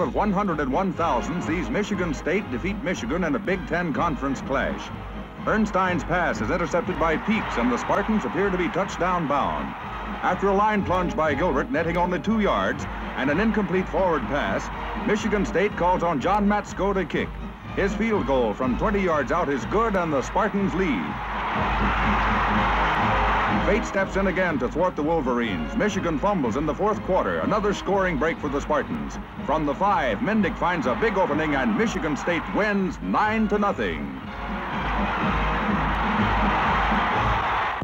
of 101 thousandths, these Michigan State defeat Michigan in a Big Ten Conference clash. Bernstein's pass is intercepted by Peaks, and the Spartans appear to be touchdown bound. After a line plunge by Gilbert, netting only two yards, and an incomplete forward pass, Michigan State calls on John Matsko to kick. His field goal from 20 yards out is good, and the Spartans lead. Fate steps in again to thwart the Wolverines. Michigan fumbles in the fourth quarter. Another scoring break for the Spartans. From the five, Mendyk finds a big opening, and Michigan State wins 9 to nothing.